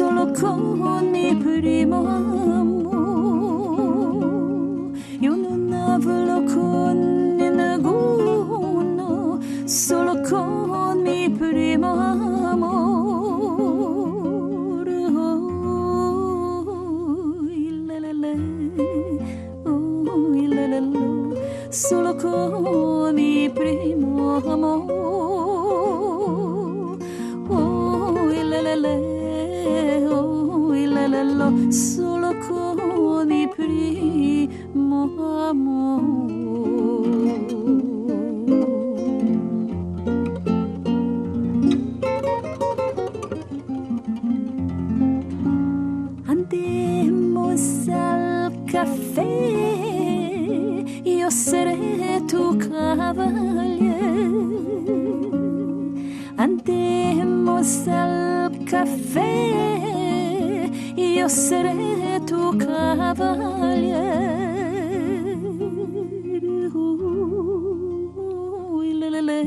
solo con i primo amore. Io non avrò con mi primo amore. Oh, il le le, oh, il solo con i primo amore. Andemos al café. Seré tu cavalier. Andemos al café, io seré tu la, la, la.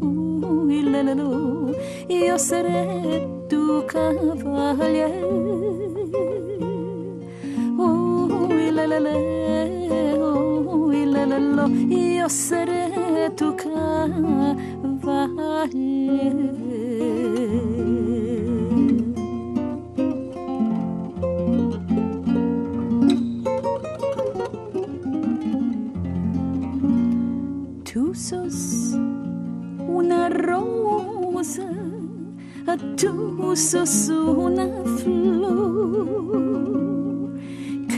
Uy, la, la, la. Io seré tu cavalier. Uy, la, la, la. La. Io seré tu cavalier. Tu sos una rosa, tu sos una flor,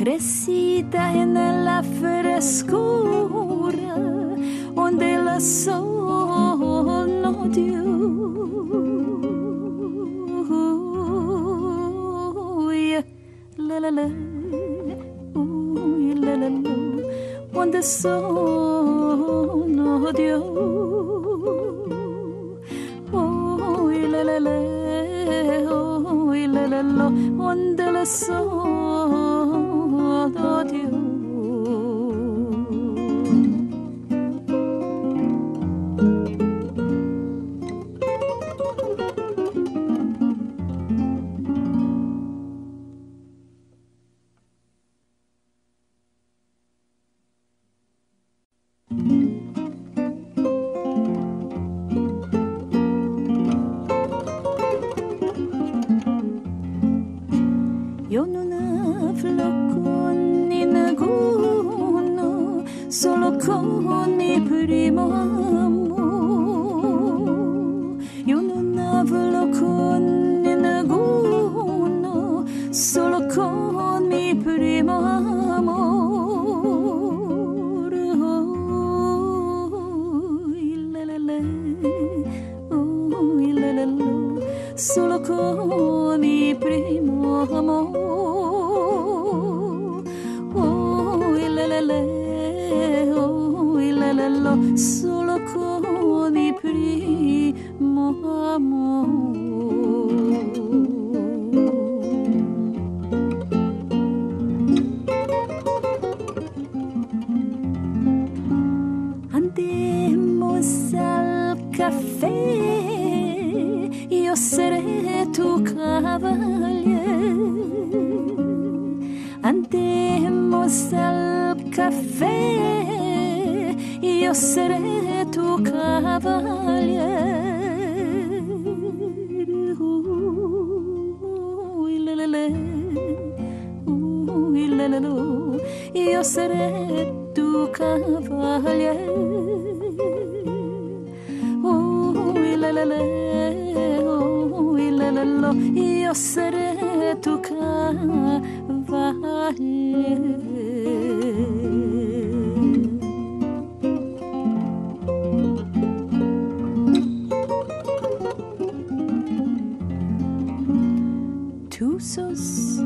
crescida nella frescura onde la sono Dio la la la la la la onde sono Dio oh il la la oh la la la onde la sono 多丢。Solo con il primo amore. Oh, la, oh, la, solo con il primo amore. Café, io seré tu cavalier. Uy, la la la, uy, la la la, io seré tu cavalier. Uy, la la la, uy, la la la, io seré tu cavalier. Sos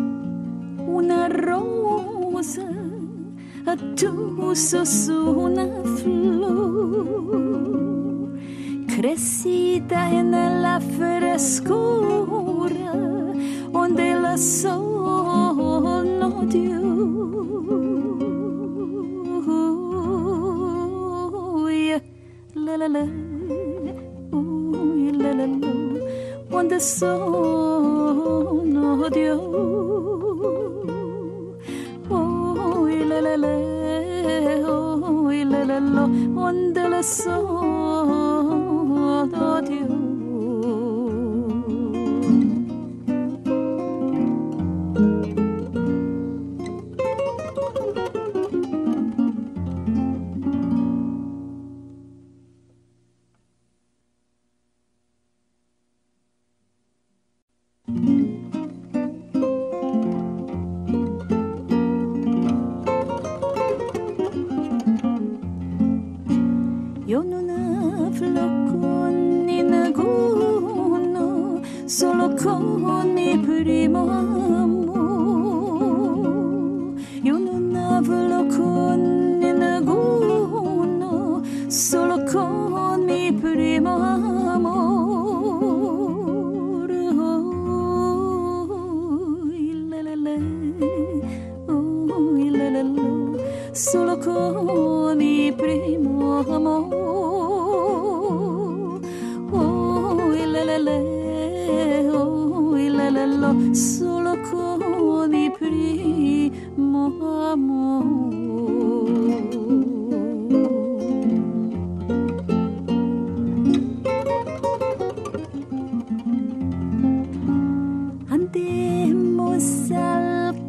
una rosa, tu sos una flor, crecida en la frescura donde el sono Dieu. La la la, ooh, la la la, quando sono la, quando sono Dio. Io con il primo amore. Io non avrò con inagono solo con il primo amore. Oh, la la la, oh, la la la, solo con il primo amore. Oh, solo con il primo amore.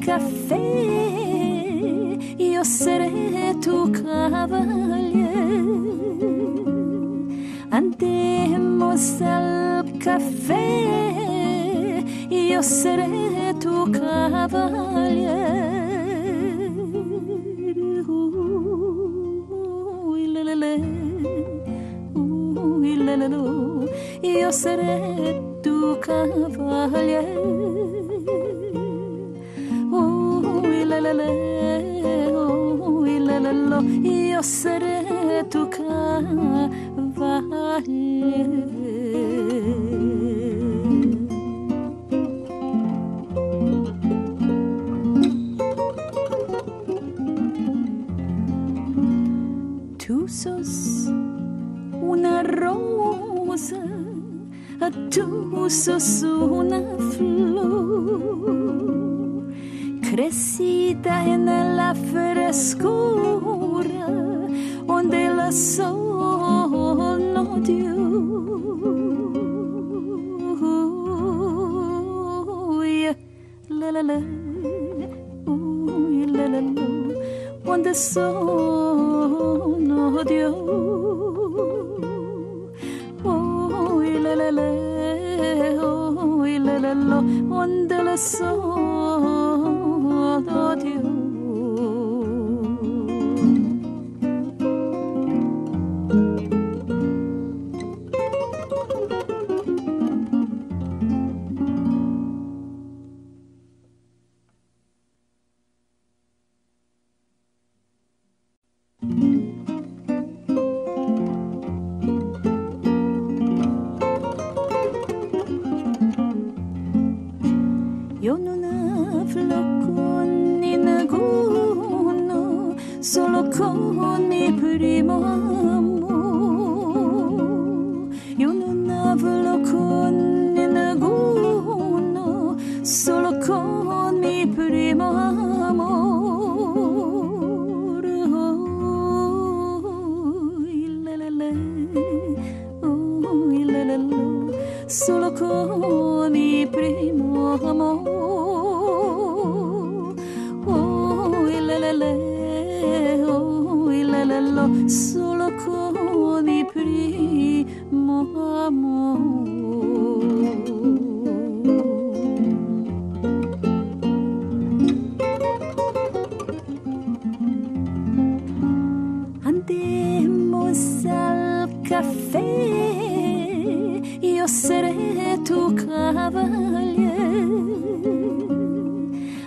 caffè, io sarei tu cavaliere. Andemos al caffè. Io seré tu cavalier. Uy, la, la, la. Uy, la, la, la. Io seré tu cavalier. Uy, la, la, la. Uy, la, la. Io seré tu cavalier. Tú sos una rosa, tú sos una flor, crecida en la frescura donde el sol no dio. La la la, donde el sol no oh dio. Oh, la, oh, la, donde el sol no oh dio. Con il primo amore. Io non avrò con inagono solo con il primo amore. Oh, la la la, oh, la la la, solo con il primo amore.